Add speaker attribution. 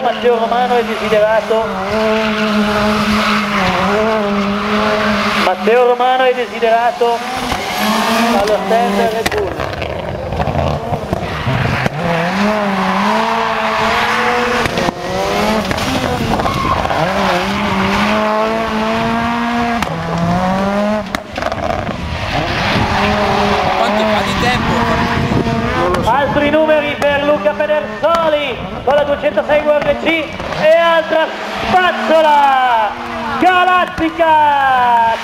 Speaker 1: Matteo Romano è desiderato. Matteo Romano è desiderato allo stand Red Bull.
Speaker 2: Quanto
Speaker 1: Pedersoli con la 206 WRC e altra spazzola galattica